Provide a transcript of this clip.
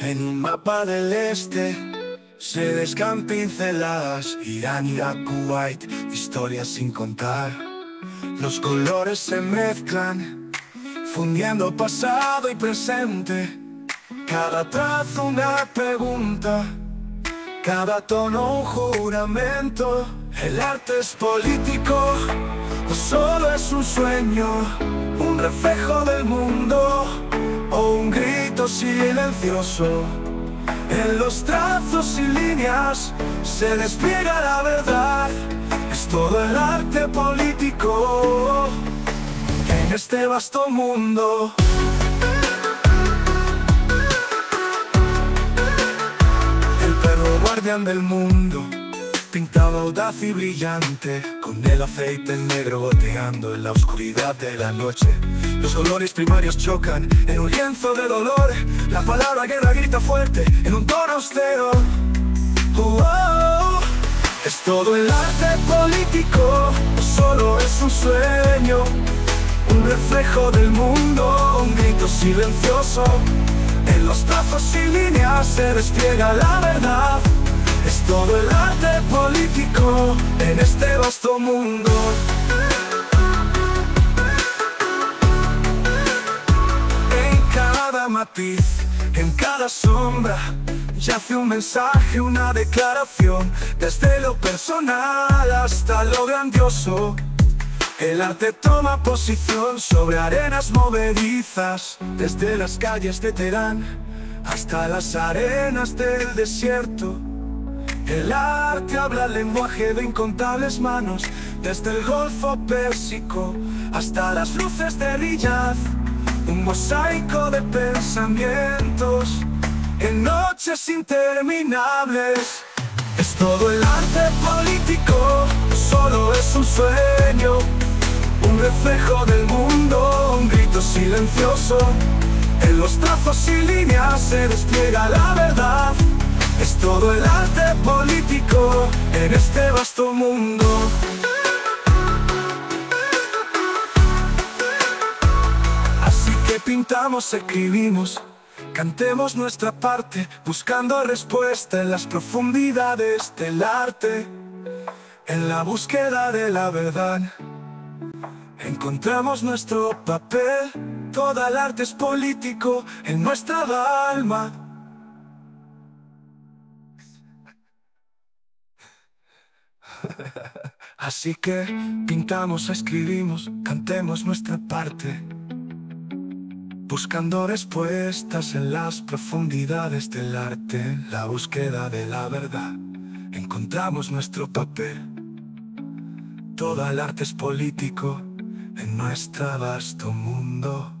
En un mapa del este se descan pinceladas Irán, Irak, Kuwait, historias sin contar. Los colores se mezclan Fundiendo pasado y presente. Cada trazo una pregunta Cada tono un juramento. El arte es político O solo es un sueño Un reflejo del mundo O un grito silencioso. En los trazos y líneas se despliega la verdad. Es todo el arte político en este vasto mundo. El perro guardián del mundo Pintado audaz y brillante Con el aceite negro goteando en la oscuridad de la noche. Los olores primarios chocan en un lienzo de dolor. La palabra guerra grita fuerte en un tono austero. Oh, oh, Es todo el arte político Solo es un sueño. Un reflejo del mundo Un grito silencioso. En los trazos y líneas se despliega la verdad es todo el arte político en este vasto mundo. En cada matiz, en cada sombra Yace un mensaje, una declaración Desde lo personal hasta lo grandioso. El arte toma posición sobre arenas movedizas Desde las calles de Teherán hasta las arenas del desierto el arte habla lenguaje de incontables manos Desde el Golfo Pérsico hasta las luces de Riyadh. Un mosaico de pensamientos En noches interminables. Es todo el arte político Solo es un sueño Un reflejo del mundo Un grito silencioso. En los trazos y líneas se despliega la verdad es todo el arte político en este vasto mundo. Así que pintamos, escribimos Cantemos nuestra parte Buscando respuesta en las profundidades del arte En la búsqueda de la verdad. Encontramos nuestro papel Toda el arte es político en nuestra alma Así que pintamos, escribimos, cantemos nuestra parte. Buscando respuestas en las profundidades del arte La búsqueda de la verdad. Encontramos nuestro papel. Todo el arte es político En nuestro vasto mundo